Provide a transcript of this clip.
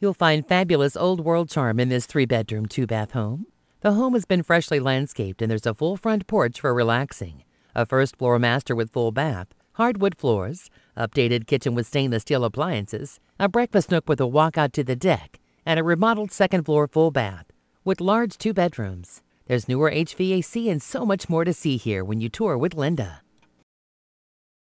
You'll find fabulous old world charm in this three bedroom, two bath home. The home has been freshly landscaped and there's a full front porch for relaxing, a first floor master with full bath, hardwood floors, updated kitchen with stainless steel appliances, a breakfast nook with a walkout to the deck, and a remodeled second floor full bath with large two bedrooms. There's newer HVAC and so much more to see here when you tour with Linda.